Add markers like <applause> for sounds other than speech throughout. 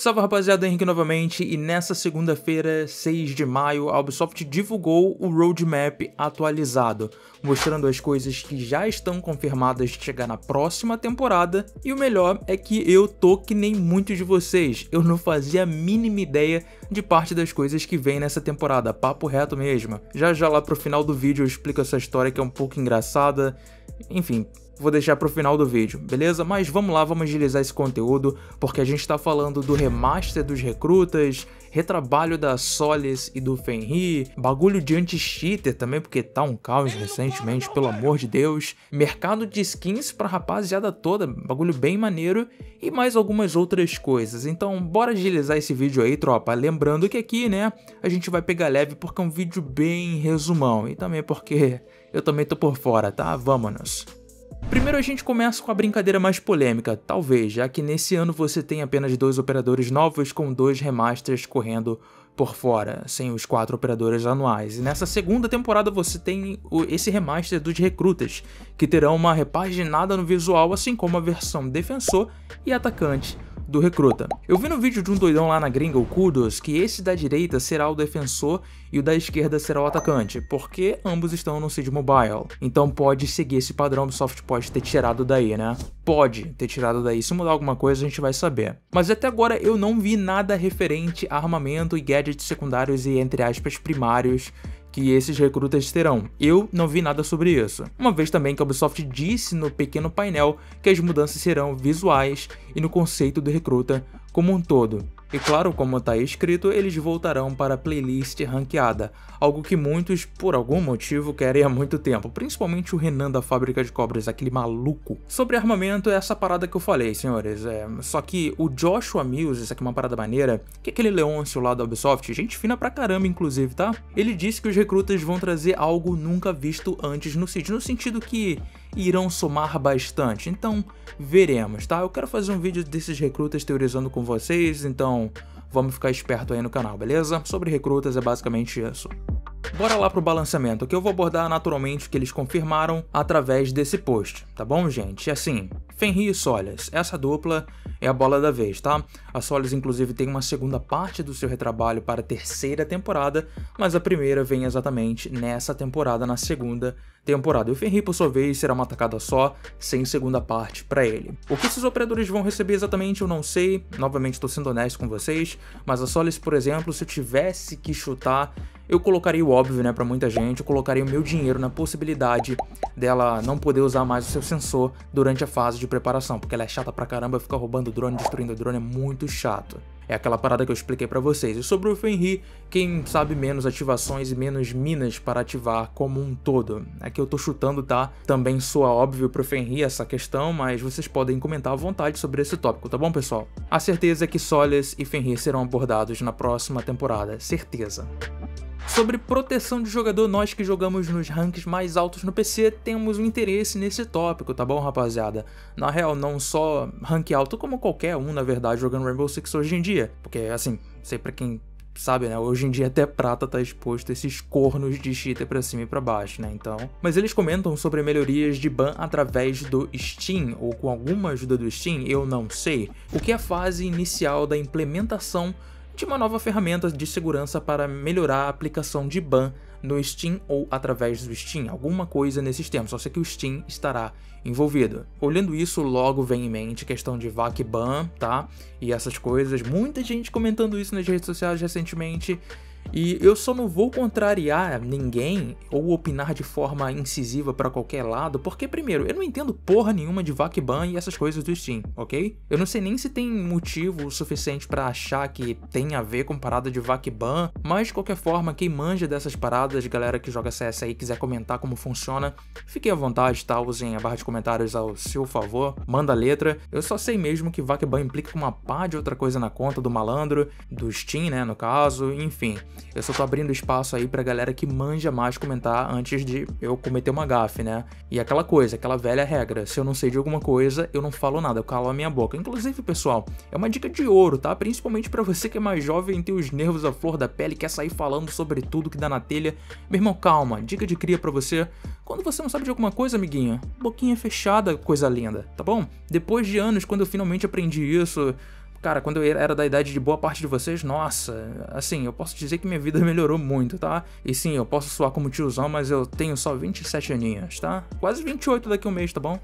Salve rapaziada, Henrique novamente, e nessa segunda-feira, 6 de maio, a Ubisoft divulgou o roadmap atualizado, mostrando as coisas que já estão confirmadas de chegar na próxima temporada, e o melhor é que eu tô que nem muitos de vocês, eu não fazia a mínima ideia de parte das coisas que vem nessa temporada, papo reto mesmo. Já já lá pro final do vídeo eu explico essa história que é um pouco engraçada, enfim, vou deixar para o final do vídeo, beleza? Mas vamos lá, vamos agilizar esse conteúdo, porque a gente está falando do remaster dos recrutas, retrabalho da Solis e do Fenrir, bagulho de anti-cheater também, porque tá um caos recentemente, pelo amor de Deus, mercado de skins pra rapaziada toda, bagulho bem maneiro, e mais algumas outras coisas. Então, bora agilizar esse vídeo aí, tropa. Lembrando que aqui, né, a gente vai pegar leve porque é um vídeo bem resumão, e também porque eu também tô por fora, tá? Vamos. Primeiro a gente começa com a brincadeira mais polêmica, talvez, já que nesse ano você tem apenas dois operadores novos com dois remasters correndo por fora, sem os quatro operadores anuais. E nessa segunda temporada você tem esse remaster dos recrutas, que terão uma repaginada no visual, assim como a versão defensor e atacante do recruta. Eu vi no vídeo de um doidão lá na gringa, o Kudos, que esse da direita será o defensor e o da esquerda será o atacante, porque ambos estão no Seed Mobile. Então pode seguir esse padrão do Soft pode ter tirado daí, né? Pode ter tirado daí. Se mudar alguma coisa, a gente vai saber. Mas até agora eu não vi nada referente a armamento e gadgets secundários e, entre aspas, primários que esses recrutas terão. Eu não vi nada sobre isso. Uma vez também que a Ubisoft disse no pequeno painel que as mudanças serão visuais e no conceito do recruta como um todo. E claro, como está escrito, eles voltarão para a playlist ranqueada, algo que muitos, por algum motivo, querem há muito tempo, principalmente o Renan da Fábrica de Cobras, aquele maluco. Sobre armamento, é essa parada que eu falei, senhores, é... só que o Joshua Mills, isso aqui é uma parada maneira, que é aquele Leôncio lá da Ubisoft, gente fina pra caramba inclusive, tá? Ele disse que os recrutas vão trazer algo nunca visto antes no sítio, no sentido que irão somar bastante. Então, veremos, tá? Eu quero fazer um vídeo desses recrutas teorizando com vocês, então vamos ficar esperto aí no canal, beleza? Sobre recrutas é basicamente isso. Bora lá pro balanceamento, que eu vou abordar naturalmente o que eles confirmaram através desse post, tá bom, gente? Assim, Fenrir e Solis, essa dupla é a bola da vez, tá? A Solis, inclusive, tem uma segunda parte do seu retrabalho para a terceira temporada, mas a primeira vem exatamente nessa temporada, na segunda temporada. E o Fenrir, por sua vez, será uma atacada só, sem segunda parte para ele. O que esses operadores vão receber exatamente eu não sei, novamente estou sendo honesto com vocês, mas a Solis, por exemplo, se eu tivesse que chutar, eu colocaria o óbvio, né, para muita gente, eu colocaria o meu dinheiro na possibilidade dela não poder usar mais o seu sensor durante a fase de preparação, porque ela é chata pra caramba, ficar roubando drone, destruindo drone é muito chato. É aquela parada que eu expliquei para vocês. E sobre o Fenrir, quem sabe menos ativações e menos minas para ativar como um todo. Aqui eu tô chutando, tá? Também soa óbvio pro Fenrir essa questão, mas vocês podem comentar à vontade sobre esse tópico, tá bom, pessoal? A certeza é que Solis e Fenrir serão abordados na próxima temporada, certeza. Sobre proteção de jogador, nós que jogamos nos ranks mais altos no PC temos um interesse nesse tópico, tá bom, rapaziada? Na real, não só rank alto, como qualquer um, na verdade, jogando Rainbow Six hoje em dia. Porque, assim, sei pra quem sabe, né? Hoje em dia até prata tá exposto a esses cornos de cheater pra cima e pra baixo, né? Então. Mas eles comentam sobre melhorias de ban através do Steam, ou com alguma ajuda do Steam, eu não sei. O que é a fase inicial da implementação de uma nova ferramenta de segurança para melhorar a aplicação de ban no Steam ou através do Steam, alguma coisa nesses termos, só sei que o Steam estará envolvido. Olhando isso, logo vem em mente questão de VAC ban, tá? E essas coisas, muita gente comentando isso nas redes sociais recentemente, e eu só não vou contrariar ninguém ou opinar de forma incisiva para qualquer lado, porque primeiro, eu não entendo porra nenhuma de VACBAN e essas coisas do Steam, ok? Eu não sei nem se tem motivo suficiente para achar que tem a ver com parada de VACBAN, mas de qualquer forma, quem manja dessas paradas, galera que joga CS aí quiser comentar como funciona, fiquem à vontade, tá? Usem a barra de comentários ao seu favor, manda letra. Eu só sei mesmo que VACBAN implica uma pá de outra coisa na conta do malandro, do Steam, né, no caso, enfim. Eu só tô abrindo espaço aí pra galera que manja mais comentar antes de eu cometer uma gafe, né? E aquela coisa, aquela velha regra, se eu não sei de alguma coisa, eu não falo nada, eu calo a minha boca. Inclusive, pessoal, é uma dica de ouro, tá? Principalmente para você que é mais jovem, tem os nervos à flor da pele, quer sair falando sobre tudo que dá na telha. Meu irmão, calma, dica de cria para você. Quando você não sabe de alguma coisa, amiguinha, boquinha fechada, coisa linda, tá bom? Depois de anos, quando eu finalmente aprendi isso, cara, quando eu era da idade de boa parte de vocês, nossa, assim, eu posso dizer que minha vida <laughs> melhorou muito, tá? E sim, eu posso soar como tiozão, mas eu tenho só 27 aninhos, tá? Quase 28 daqui a um mês, tá bom?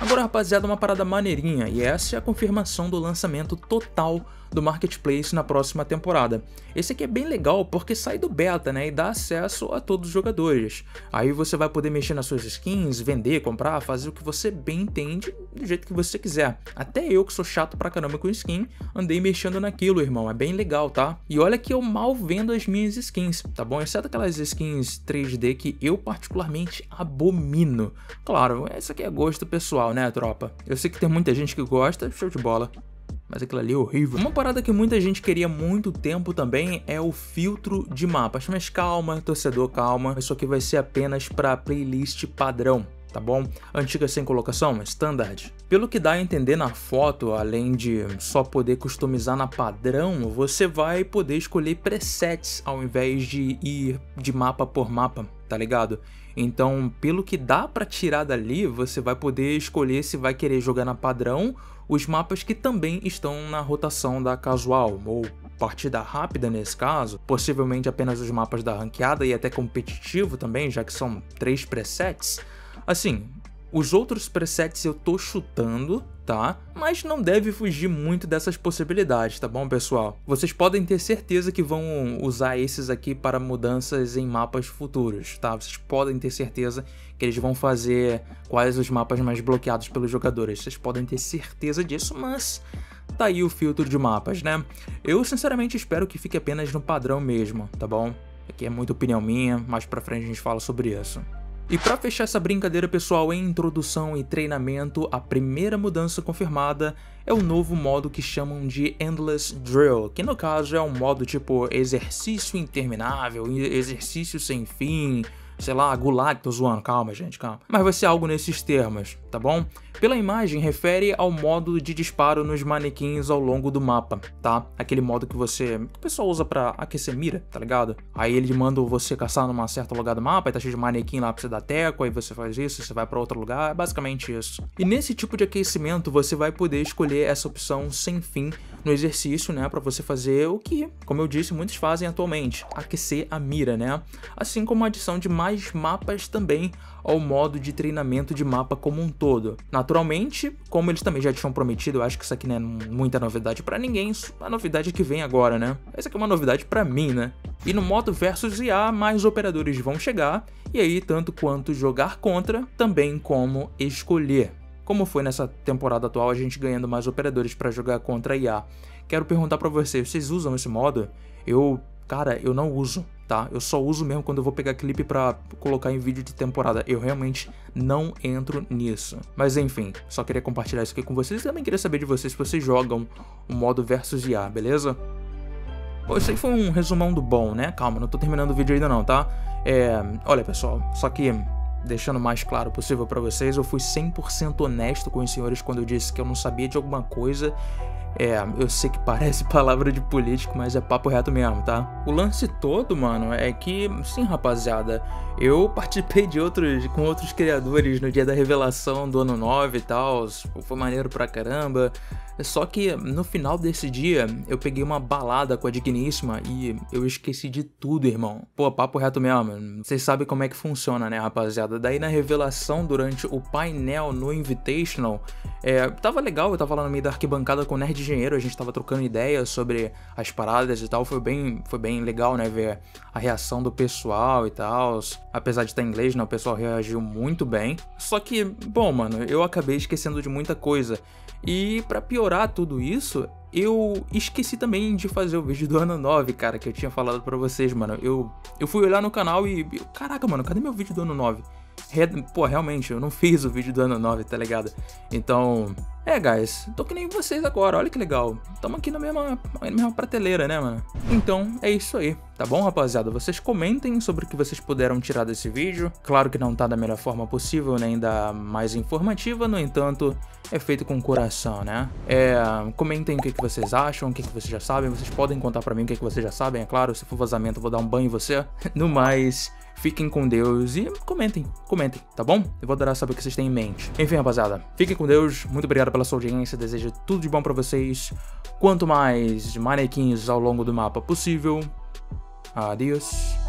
Agora, rapaziada, uma parada maneirinha, e essa é a confirmação do lançamento total do Marketplace na próxima temporada. Esse aqui é bem legal porque sai do beta, né, e dá acesso a todos os jogadores. Aí você vai poder mexer nas suas skins, vender, comprar, fazer o que você bem entende, do jeito que você quiser. Até eu, que sou chato pra caramba com skin, andei mexendo naquilo, irmão, é bem legal, tá? E olha que eu mal vendo as minhas skins, tá bom? Exceto aquelas skins 3D que eu particularmente abomino. Claro, essa aqui é gosto pessoal, né, tropa? Eu sei que tem muita gente que gosta, show de bola mas aquilo ali é horrível. Uma parada que muita gente queria muito tempo também é o filtro de mapas, mas calma, torcedor, calma, isso aqui vai ser apenas para playlist padrão tá bom? Antiga sem colocação, standard. Pelo que dá a entender na foto, além de só poder customizar na padrão, você vai poder escolher presets ao invés de ir de mapa por mapa, tá ligado? Então, pelo que dá para tirar dali, você vai poder escolher se vai querer jogar na padrão os mapas que também estão na rotação da casual, ou partida rápida nesse caso, possivelmente apenas os mapas da ranqueada e até competitivo também, já que são três presets. Assim, os outros presets eu tô chutando, tá? Mas não deve fugir muito dessas possibilidades, tá bom, pessoal? Vocês podem ter certeza que vão usar esses aqui para mudanças em mapas futuros, tá? Vocês podem ter certeza que eles vão fazer quais os mapas mais bloqueados pelos jogadores. Vocês podem ter certeza disso, mas tá aí o filtro de mapas, né? Eu sinceramente espero que fique apenas no padrão mesmo, tá bom? Aqui é muita opinião minha, mais pra frente a gente fala sobre isso. E para fechar essa brincadeira pessoal em introdução e treinamento, a primeira mudança confirmada é o novo modo que chamam de Endless Drill, que no caso é um modo tipo exercício interminável, exercício sem fim, sei lá, gulag, tô zoando, calma gente, calma. Mas vai ser algo nesses termos, tá bom? Pela imagem, refere ao modo de disparo nos manequins ao longo do mapa, tá? Aquele modo que você, que o pessoal usa pra aquecer mira, tá ligado? Aí ele manda você caçar numa certa lugar do mapa, aí tá cheio de manequim lá pra você dar teco, aí você faz isso, você vai pra outro lugar, é basicamente isso. E nesse tipo de aquecimento, você vai poder escolher essa opção sem fim no exercício, né, para você fazer o que, como eu disse, muitos fazem atualmente, aquecer a mira, né? Assim como a adição de mais mapas também ao modo de treinamento de mapa como um todo. Naturalmente, como eles também já tinham prometido, eu acho que isso aqui não é muita novidade para ninguém, a novidade é que vem agora, né? Essa aqui é uma novidade para mim, né? E no modo versus IA, mais operadores vão chegar, e aí tanto quanto jogar contra, também como escolher como foi nessa temporada atual a gente ganhando mais operadores para jogar contra IA. Quero perguntar para vocês, vocês usam esse modo? Eu, cara, eu não uso, tá? Eu só uso mesmo quando eu vou pegar clipe para colocar em vídeo de temporada. Eu realmente não entro nisso. Mas enfim, só queria compartilhar isso aqui com vocês também queria saber de vocês se vocês jogam o modo versus IA, beleza? Bom, isso aí foi um resumão do bom, né? Calma, não tô terminando o vídeo ainda não, tá? É, olha pessoal, só que deixando o mais claro possível para vocês, eu fui 100% honesto com os senhores quando eu disse que eu não sabia de alguma coisa. É, eu sei que <laughs> parece palavra de político, mas é papo reto mesmo, tá? O lance todo, mano, é que, sim, rapaziada, eu <laughs> participei de outros, com outros criadores no dia da revelação do ano 9 e tal, foi maneiro pra caramba. Só que no final desse dia, eu peguei uma balada com a Digníssima e eu esqueci de tudo, irmão. Pô, papo reto mesmo. Vocês sabem como é que funciona, né, rapaziada? Daí na revelação, durante o painel no Invitational, é, tava legal, eu tava lá no meio da arquibancada com o Nerd Engenheiro, a gente tava trocando ideias sobre as paradas e tal. Foi bem, foi bem legal, né, ver a reação do pessoal e tal. Apesar de estar em inglês, né, o pessoal reagiu muito bem. Só que, bom, mano, eu acabei esquecendo de muita coisa. E para piorar tudo isso, eu esqueci também de fazer o vídeo do ano 9, cara, que eu tinha falado para vocês, mano. Eu, eu fui olhar no canal e. Caraca, mano, cadê meu vídeo do ano 9? Pô, realmente, eu não <laughs> fiz o vídeo do ano 9, tá ligado? Então, é, guys, tô que nem vocês agora, olha que legal. Tamo aqui na mesma, na mesma prateleira, né, mano? Então, é isso aí, tá bom, rapaziada? Vocês comentem sobre o que vocês puderam tirar desse vídeo. Claro que não tá da melhor forma possível, nem da mais informativa, no entanto, é feito com coração, né? É, comentem o que, que vocês acham, o que, que vocês já sabem. Vocês podem contar pra mim o que, que vocês já sabem, é claro. Se for vazamento, eu vou dar um banho em você. <laughs> No mais, fiquem com Deus e comentem, comentem, tá bom? Eu vou adorar saber o que vocês têm em mente. Enfim, rapaziada, fiquem com Deus, muito obrigado obrigado pela sua audiência, desejo tudo de bom para vocês. Quanto mais manequins ao longo do mapa possível. Adiós.